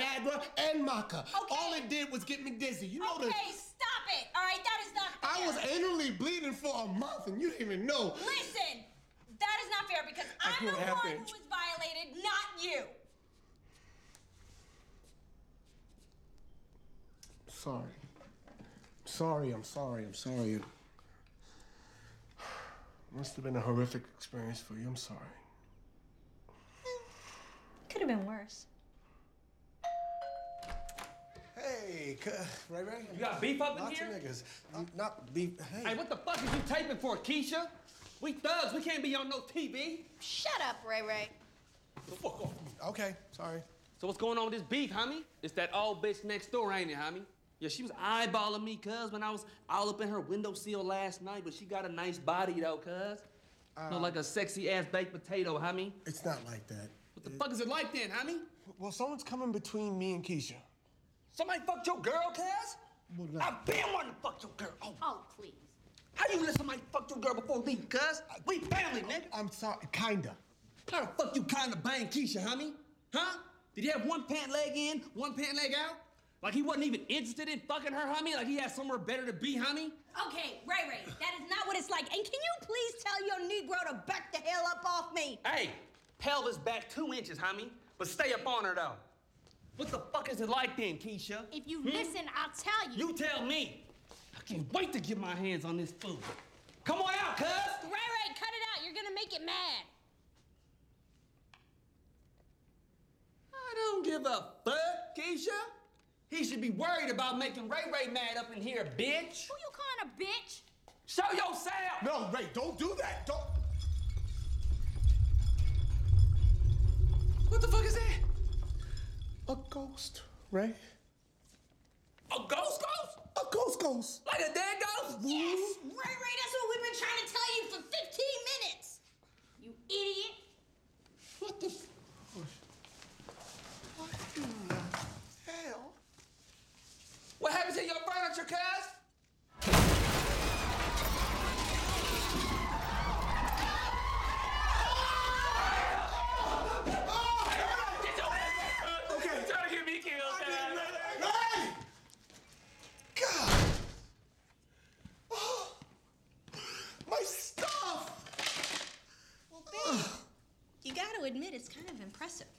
Viagra and maca. Okay. All it did was get me dizzy. You know Okay, this. stop it. All right, that is not fair. I was anally bleeding for a month and you didn't even know. Listen, that is not fair because I I'm the one that. who was violated, not you. Sorry. Sorry, I'm sorry, I'm sorry. It must have been a horrific experience for you. I'm sorry. Could have been worse. Hey, Ray Ray. You got beef up in Lots here? of niggas. Um, not beef. Hey. Hey, what the fuck is you taping for, Keisha? We thugs. We can't be on no TV. Shut up, Ray Ray. The fuck off. Okay, sorry. So what's going on with this beef, homie? It's that old bitch next door, ain't it, homie? Yeah, she was eyeballing me, cuz, when I was all up in her windowsill last night, but she got a nice body, though, cuz. Look like a sexy ass baked potato, homie. It's not like that. What the fuck is it like then, homie? Well, someone's coming between me and Keisha. Somebody fucked your girl, cuz? Well, no. I've been wanting to fuck your girl. Oh, Oh, please. how you let somebody fuck your girl before me, cuz? We family, nigga. I'm sorry, kinda. How the fuck you kind of bang Keisha, homie? Huh? Did he have one pant leg in, one pant leg out? Like he wasn't even interested in fucking her, homie? Like he had somewhere better to be, homie? Okay, Ray Ray, that is not what it's like. And can you please tell your Negro to back the hell up off me? Hey, pelvis back two inches, homie. But stay up on her, though. What the fuck is it like then, Keisha? If you hmm? listen, I'll tell you. You tell me. I can't wait to get my hands on this food. Come on out, cuz! Ray Ray, cut it out. You're gonna make it mad. I don't give a fuck, Keisha. He should be worried about making Ray Ray mad up in here, bitch. Who you calling a bitch? Show yourself! No, Ray, don't do that. Don't. What the fuck is that? A ghost, Ray. A ghost ghost? A ghost ghost. Like a dead ghost? Yes! Ray Ray, that's what we've been trying to tell you for 15 minutes. You idiot. What the? f- What in the hell? What happened to your furniture, cuz? Okay. Trying to get me killed, cuz. Ray! God! Oh, my stuff! Well, babe, you gotta admit it's kind of impressive.